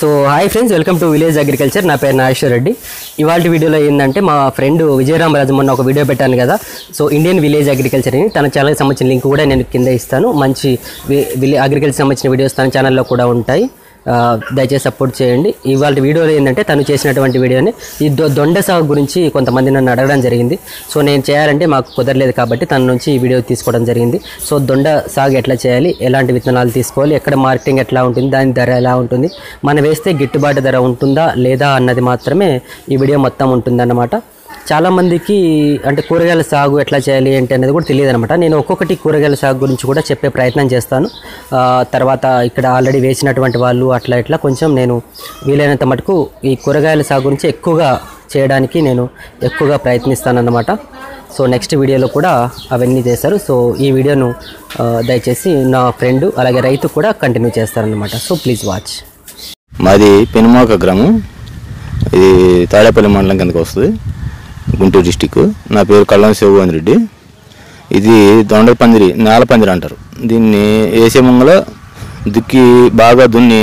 So hi friends welcome to village agriculture నా పేరు నాగేశ్వర రెడ్డి. ఇవాళ వీడియోలో ఏంటంటే మా ఫ్రెండ్ విజయరామరాజు మొన్న ఒక వీడియో పెట్టాను కదా. సో ఇండియన్ విలేజ్ అగ్రికల్చర్ అని తన ఛానల్కి సంబంధించిన లింక్ కూడా నేను కింద ఇస్తాను. మంచి అగ్రికల్చర్ సంబంధించిన వీడియోస్ తన ఛానల్లో కూడా ఉంటాయి. దయచేసి సపోర్ట్ చేయండి. ఇవాళ వీడియోలో ఏంటంటే తను చేసినటువంటి వీడియోని ఈ దొ దొండ సాగు గురించి కొంతమంది నన్ను అడగడం జరిగింది. సో నేను చేయాలంటే మాకు కుదరలేదు కాబట్టి తన నుంచి ఈ వీడియో తీసుకోవడం జరిగింది. సో దొండ సాగు ఎట్లా చేయాలి? ఎలాంటి విత్తనాలు తీసుకోవాలి? ఎక్కడ మార్కెటింగ్ ఎట్లా ఉంటుంది? దాని ధర ఎలా ఉంటుంది? మనం వేస్తే గిట్టుబాటు ధర ఉంటుందా లేదా అన్నది మాత్రమే ఈ వీడియో మొత్తం ఉంటుందన్నమాట. చాలామందికి అంటే కూరగాయల సాగు ఎట్లా చేయాలి ఏంటి అనేది కూడా తెలియదు అనమాట నేను ఒక్కొక్కటి కూరగాయల సాగు గురించి కూడా చెప్పే ప్రయత్నం చేస్తాను. తర్వాత ఇక్కడ ఆల్రెడీ వేసినటువంటి వాళ్ళు అట్లా ఇట్లా కొంచెం నేను వీలైనంత మటుకు ఈ కూరగాయల సాగు గురించి ఎక్కువగా చేయడానికి నేను ఎక్కువగా ప్రయత్నిస్తానన్నమాట. సో నెక్స్ట్ వీడియోలో కూడా అవన్నీ చేస్తారు. సో ఈ వీడియోను దయచేసి నా ఫ్రెండ్ అలాగే రైతు కూడా కంటిన్యూ చేస్తారనమాట సో ప్లీజ్ వాచ్ మాది పెనుమాక గ్రామం. ఇది తాడేపల్లి మండలం కిందకి వస్తుంది. గుంటూరు డిస్టిక్ నా పేరు కళ్ళం శివభువన్ రెడ్డి. ఇది దొండ పందిరి నేల పందిరి అంటారు. దీన్ని వేసే ముంగల దుక్కి బాగా దున్ని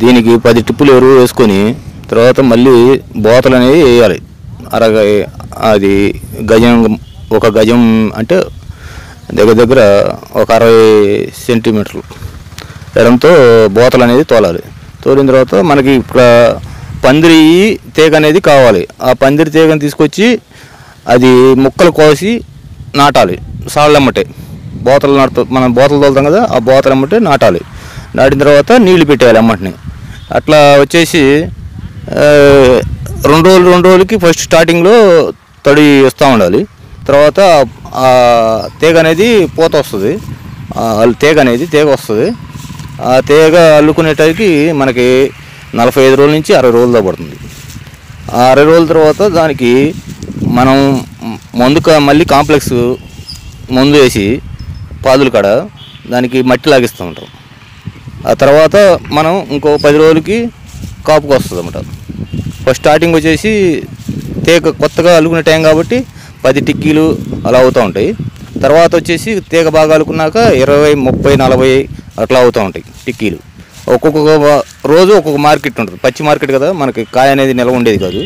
దీనికి పది టిప్పులు ఎరువు వేసుకొని తర్వాత మళ్ళీ బోతలు అనేవి వేయాలి. అరగ అది గజం ఒక గజం అంటే దగ్గర దగ్గర ఒక అరవై సెంటీమీటర్లు. ఎడంతో బోతలు అనేది తోలాలి. తోలిన తర్వాత మనకి ఇక్కడ పందిరి తీగ అనేది కావాలి. ఆ పందిరి తీగను తీసుకొచ్చి అది ముక్కలు కోసి నాటాలి. సాళ్ళమ్మటే బోతలు నాటుతా మనం బోతలు తోలుతాం కదా ఆ బోతలు అమ్మటే నాటాలి. నాటిన తర్వాత నీళ్ళు పెట్టేయాలి అమ్మటిని. అట్లా వచ్చేసి రెండు రోజులు రెండు రోజులకి ఫస్ట్ స్టార్టింగ్లో తడి వస్తూ ఉండాలి. తర్వాత ఆ తీగ అనేది పూత వస్తుంది. ఆ తీగ అనేది తీగ వస్తుంది. ఆ తీగ అల్లుకునేటానికి మనకి నలభై ఐదు రోజుల నుంచి అరవై రోజులు పడుతుంది. ఆ అరవై రోజుల తర్వాత దానికి మనం మందు మళ్ళీ కాంప్లెక్స్ మందు వేసి పాదులు కాడ దానికి మట్టి లాగిస్తూ ఉంటాం. ఆ తర్వాత మనం ఇంకో పది రోజులకి కాపుకు వస్తుంది అనమాట ఫస్ట్ స్టార్టింగ్ వచ్చేసి తీగ కొత్తగా అల్లుకునే టైం కాబట్టి పది టిక్కీలు అలా అవుతూ ఉంటాయి. తర్వాత వచ్చేసి తీగ బాగా అలుకున్నాక ఇరవై ముప్పై నలభై అట్లా అవుతూ ఉంటాయి టిక్కీలు. ఒక్కొక్క రోజు ఒక్కొక్క మార్కెట్ ఉంటుంది. పచ్చి మార్కెట్ కదా మనకి కాయ అనేది నిల్వ ఉండేది కాదు.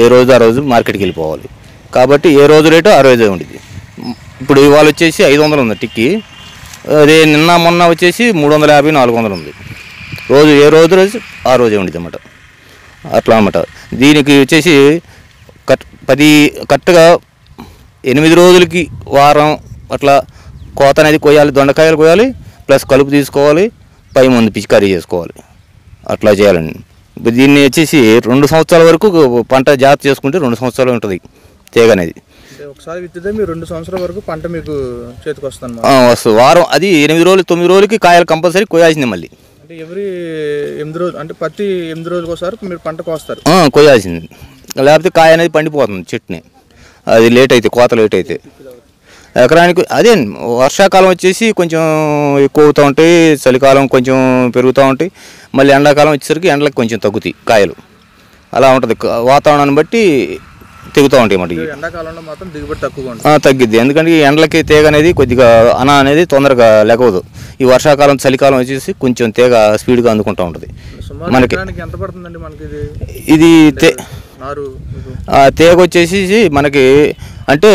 ఏ రోజు ఆ రోజు మార్కెట్కి వెళ్ళిపోవాలి. కాబట్టి ఏ రోజు రేటు ఆ రోజే ఉండేది ఇప్పుడు ఇవాళ వచ్చేసి ఐదు వందలు ఉంది టిక్కీ. అదే నిన్న మొన్న వచ్చేసి మూడు వందల యాభై నాలుగు వందలు ఉంది. రోజు ఏ రోజు రోజు ఆ రోజే ఉండేది అన్నమాట. అట్లా అనమాట దీనికి వచ్చేసి కట్ పది కరెక్ట్గా ఎనిమిది రోజులకి వారం అట్లా కోత అనేది కొయ్యాలి దొండకాయలు కొయ్యాలి ప్లస్ కలుపు తీసుకోవాలి పై ముందు పిచికారీ చేసుకోవాలి. అట్లా చేయాలండి దీన్ని వచ్చేసి రెండు సంవత్సరాల వరకు పంట జాగ్రత్త చేసుకుంటే రెండు సంవత్సరాలు ఉంటుంది తీగ అనేది ఒకసారి విత్తితే మీరు రెండు సంవత్సరాల వరకు పంట మీకు చేతికి వస్తుంది ఆ, వస్తుంది వారం అది ఎనిమిది రోజులు తొమ్మిది రోజులకి కాయలు కంపల్సరీ కొయ్యాల్సింది మళ్ళీ. అంటే ఎవ్రీ ఎనిమిది రోజులు అంటే ప్రతి ఎనిమిది రోజులకు ఒకసారి మీరు పంట కోస్తారు. ఆ, కొయ్యాల్సింది. లేకపోతే కాయ అనేది పండిపోతుంది చెట్టుని. అది లేట్ అయితే కోత లేట్ అయితే. ఎకరానికి అదే వర్షాకాలం వచ్చేసి కొంచెం ఎక్కువ అవుతూ ఉంటాయి చలికాలం కొంచెం పెరుగుతూ ఉంటాయి. మళ్ళీ ఎండాకాలం వచ్చేసరికి ఎండలకు కొంచెం తగ్గుతాయి కాయలు. అలా ఉంటుంది. వాతావరణాన్ని బట్టి తెగుతూ ఉంటాయి అన్నమాట ఇవి. ఎండాకాలంలో మాత్రం దిగుబడి ఆ, తగ్గిద్ది. ఎందుకంటే ఈ ఎండలకి తీగ అనేది కొద్దిగా అన అనేది తొందరగా లెగవదు ఈ వర్షాకాలం చలికాలం వచ్చేసి కొంచెం తీగ స్పీడ్గా అందుకుంటూ ఉంటుంది. మనకి ఎకరానికి ఎంత పడుతుందండి మనకి ఇది? తేగ వచ్చేసి మనకి అంటే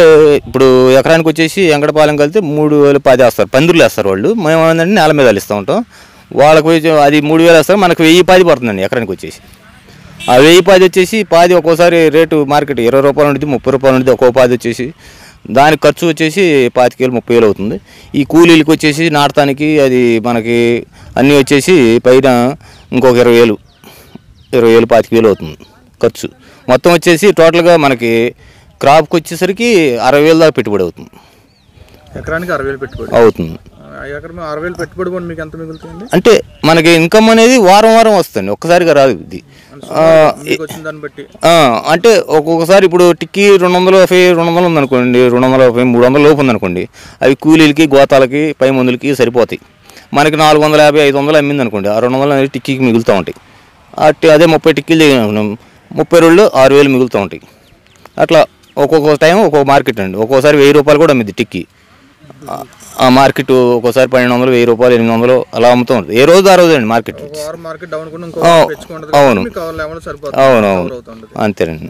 ఇప్పుడు ఎకరానికి వచ్చేసి వెంకటపాలెం కలితే మూడు వేలు పది వేస్తారు. పందిర్లు వేస్తారు వాళ్ళు. మేము ఏంటంటే నేల మీద ఇస్తూ ఉంటాం. వాళ్ళకి అది మూడు వేలు వేస్తారు. మనకు వెయ్యి పాది పడుతుందండి ఎకరానికి వచ్చేసి. ఆ వెయ్యి పాది వచ్చేసి పాది ఒక్కోసారి రేటు మార్కెట్ ఇరవై రూపాయలు ఉంటుంది ముప్పై రూపాయలు ఉంటుంది ఒక్కో పాది వచ్చేసి. దానికి ఖర్చు వచ్చేసి పాతిక వేలు ముప్పై వేలు అవుతుంది. ఈ కూలీలకి వచ్చేసి నాటడానికి అది మనకి అన్నీ వచ్చేసి పైన ఇంకొక ఇరవై వేలు ఇరవై వేలు పాతిక వేలు అవుతుంది ఖర్చు. మొత్తం వచ్చేసి టోటల్గా మనకి క్రాప్కి వచ్చేసరికి అరవై వేలు దాకా పెట్టుబడి అవుతుంది. ఎకరానికి అరవై వేలు పెట్టుబడి. అవుతుంది. ఎకరం అరవై వేలు పెట్టుబడి కూడా మీకు ఎంత మిగులుతుంది అంటే మనకి ఇన్కమ్ అనేది వారం వారం వస్తుంది ఒక్కసారిగా రాదు ఇది. బట్టి. అంటే ఒక్కొక్కసారి ఇప్పుడు టిక్కీ రెండు వందల యాభై రెండు వందలు ఉందనుకోండి రెండు వందల యాభై మూడు వందల లోపు ఉందనుకోండి అవి కూలీలకి గోతాలకి పై మందులకి సరిపోతాయి. మనకి నాలుగు వందల యాభై ఐదు వందలు అమ్మింది అనుకోండి ఆ రెండు వందలు అనేది టిక్కీకి మిగులుతూ ఉంటాయి. అట్టి అదే ముప్పై టిక్కీలు ముప్పై రోజులు ఆరు వేలు మిగులుతూ ఉంటాయి. అట్లా ఒక్కొక్క టైం ఒక్కొక్క మార్కెట్ అండి. ఒక్కోసారి వెయ్యి రూపాయలు కూడా అమ్మిద్ది టిక్కీ. ఆ మార్కెట్ ఒక్కోసారి పన్నెండు వందలు వెయ్యి రూపాయలు ఎనిమిది వందలు అలా అమ్ముతూ ఉంటుంది ఏ రోజు ఆ రోజు అండి మార్కెట్ అవును. అవును అవును అంతేనండి.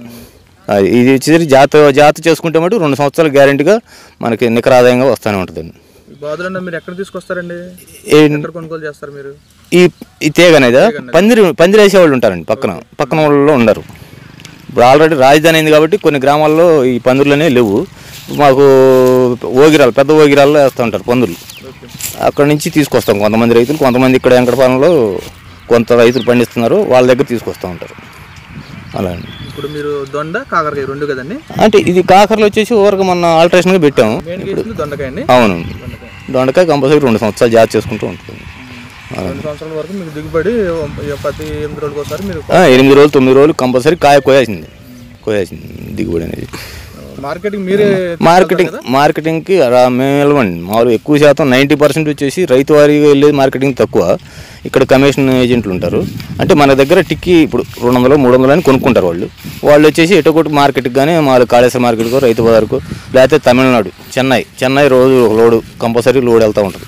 అది ఇది వచ్చేసరికి జాత జాత చేసుకుంటే మటు రెండు సంవత్సరాలు గ్యారెంటీగా మనకి నికర ఆదాయంగా వస్తూనే ఉంటుందండి. ఈ బాధలు మీరు ఎక్కడ తీసుకొస్తారండి? ఏ- ఎక్కడ కొనుగోలు చేస్తారు మీరు? ఈ ఈ తీగ అనేది పందిరి పందిరి వేసేవాళ్ళు ఉంటారండి పక్కన. పక్కన వాళ్ళు ఉండరు. ఇప్పుడు ఆల్రెడీ రాజధాని అయింది కాబట్టి కొన్ని గ్రామాల్లో ఈ పందుర్లనే లేవు. మాకు ఓగిరాలు పెద్ద ఓగిరాల్లో వేస్తూ ఉంటారు పందులు. అక్కడ నుంచి తీసుకొస్తాం కొంతమంది రైతులు. కొంతమంది ఇక్కడ వెంకటపాలెంలో కొంత రైతులు పండిస్తున్నారు. వాళ్ళ దగ్గర తీసుకొస్తూ ఉంటారు. అలా అండి. ఇప్పుడు మీరు దొండ కాకరకాయ రెండు కదండి? అంటే ఇది కాకరలు వచ్చేసి ఊరకు మొన్న ఆల్టరేషన్గా పెట్టాము. అవును. దొండకాయ. కంపల్సరీ రెండు సంవత్సరాలు జాతి చేసుకుంటూ ఉంటుంది. రెండు సంవత్సరాల వరకు మీకు దిగుబడి ప్రతి ఎనిమిది రోజులకు ఒకసారి మీరు ఆ, ఎనిమిది రోజులు తొమ్మిది రోజులు కంపల్సరీ కాయ కోయాల్సింది. కోయాల్సింది దిగుబడి అనేది. మార్కెటింగ్ మీరే మార్కెటింగ్ మార్కెటింగ్కి మేము వెళ్ళమండి. మామూలు ఎక్కువ శాతం నైంటీ పర్సెంట్ వచ్చేసి రైతు వారీగా వెళ్ళేది మార్కెటింగ్ తక్కువ. ఇక్కడ కమిషన్ ఏజెంట్లు ఉంటారు. అంటే మన దగ్గర టిక్కీ ఇప్పుడు రెండు వందలు మూడు వందలు అని కొనుక్కుంటారు వాళ్ళు. వాళ్ళు వచ్చేసి ఎటో ఒకటి మార్కెట్కి కానీ మామూలు కాళేశ్వర మార్కెట్కో రైతు బజార్కో లేకపోతే తమిళనాడు చెన్నై. చెన్నై రోజు లోడు కంపల్సరీ లోడ్ వెళ్తూ ఉంటుంది.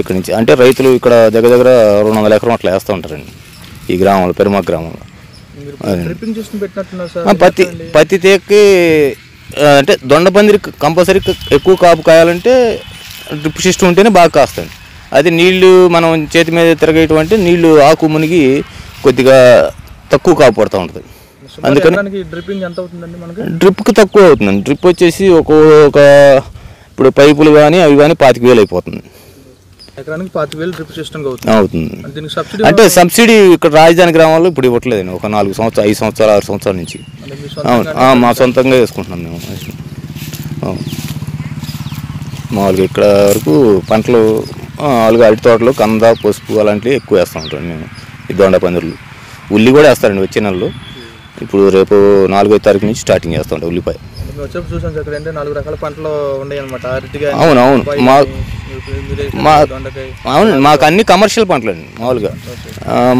ఇక్కడ నుంచి. అంటే రైతులు ఇక్కడ దగ్గర దగ్గర రెండు వందల ఎకరం అట్లా వేస్తూ ఉంటారండి. ఈ గ్రామంలో పెరుమా గ్రామంలో. పత్తి పత్తి తేక్కి అంటే దొండ పందిరి కంపల్సరీ ఎక్కువ కాపు కాయాలంటే డ్రిప్ సిస్టమ్ ఉంటేనే బాగా కాస్తుంది అది నీళ్ళు మనం చేతి మీద తిరగేయటం అంటే నీళ్ళు ఆకు మునిగి కొద్దిగా తక్కువ కాపు పడుతూ ఉంటుంది. సుమారు ఎకరానికి డ్రిప్పింగ్ ఎంత అవుతుందండి మనకి? డ్రిప్కి తక్కువ అవుతుందండి. డ్రిప్ వచ్చేసి ఒక ఒక ఇప్పుడు పైపులు కానీ అవి కానీ పాతిక వేలు అయిపోతుంది. ఎకరానికి పాతి వేలు డ్రిప్ సిస్టమ్ అవుతుంది. అంటే దీనికి సబ్సిడీ అంటే సబ్సిడీ ఇక్కడ రాజధాని గ్రామాల్లో ఇప్పుడు ఇవ్వట్లేదండి ఒక నాలుగు సంవత్సరాలు ఐదు సంవత్సరాలు ఆరు సంవత్సరాల నుంచి. అవును. మా సొంతంగా వేసుకుంటున్నాం మేము. మామూలుగా ఇక్కడ వరకు పంటలు మామూలుగా అరటి తోటలు కంద పసుపు అలాంటివి ఎక్కువ వేస్తూ ఉంటాం మేము. ఈ దొండ పందిర్లు ఉల్లి కూడా వేస్తారండి వచ్చే నెలలో. ఇప్పుడు రేపు నాలుగో తారీఖు నుంచి స్టార్టింగ్ చేస్తూ ఉంటాం ఉల్లిపాయ. మేము వచ్చేప్పుడు చూసాం సార్ ఇక్కడ అంటే నాలుగు రకాల పంటలు ఉన్నాయి అనమాట అరటి కానీ అవును. అవును మా అవును మాకు అన్ని కమర్షియల్ పంటలు అండి మామూలుగా.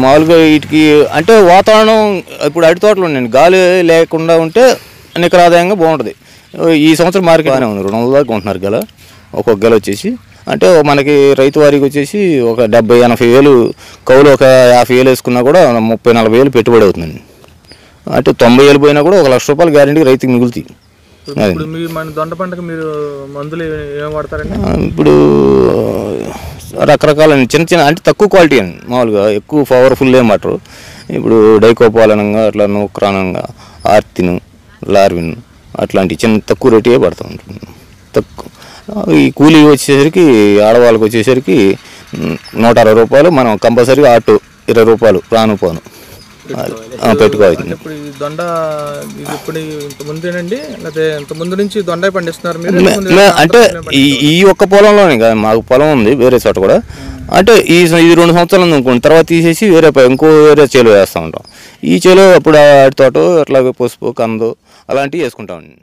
మామూలుగా వీటికి అంటే వాతావరణం ఇప్పుడు అరటి తోటలు ఉన్నాయండి గాలి లేకుండా ఉంటే నికర ఆదాయంగా బాగుంటుంది. ఈ సంవత్సరం మార్కెట్ బాగానే ఉంది. రెండు వందల దాకా కొంటున్నారు గల. ఒక్కొక్క గల వచ్చేసి. అంటే మనకి రైతు వారికి వచ్చేసి ఒక డెబ్బై ఎనభై వేలు కౌలు ఒక యాభై వేలు వేసుకున్నా కూడా ముప్పై నలభై వేలు పెట్టుబడి అవుతుందండి. అంటే తొంభై వేలు పోయినా కూడా ఒక లక్ష రూపాయలు గ్యారెంటీ రైతుకి మిగులుతాయి. ఇప్పుడు- మన దొండ పంటకు మీరు మందులు ఏ- వాడతారండి? ఇప్పుడు రకరకాల చిన్న చిన్న అంటే తక్కువ క్వాలిటీ అండి. మామూలుగా ఎక్కువ పవర్ఫుల్ ఏం వాటరు ఇప్పుడు డైకోపాలనంగా అట్లా నూక్రానంగా ఆర్తిన్ లార్విన్ అట్లాంటి చిన్న తక్కువ రేటే పడుతూ ఉంటుంది తక్కువ. ఈ కూలీ వచ్చేసరికి ఆడవాళ్ళకి వచ్చేసరికి నూట అరవై రూపాయలు మనం కంపల్సరీగా ఆటో ఇరవై రూపాయలు రాను పోను. పెట్టుకోవాలి. ఇప్పుడు ఈ దొండ ఇది ఇప్పుడు ఇంత ముందేనండి? లేకపోతే ఇంత ముందు నుంచి దొండ పండిస్తున్నారు మీరు? అంటే ఈ ఈ ఒక్క పొలంలోనే కాదు మాకు పొలం ఉంది వేరే చోట కూడా. అంటే ఈ ఇది రెండు సంవత్సరాలు అనుకోండి తర్వాత తీసేసి వేరే ఇంకో వేరే చేలో వేస్తూ ఉంటాం. ఈ చేలో అప్పుడు అరటి తోట అట్లాగే పసుపు కందు అలాంటివి వేసుకుంటామండి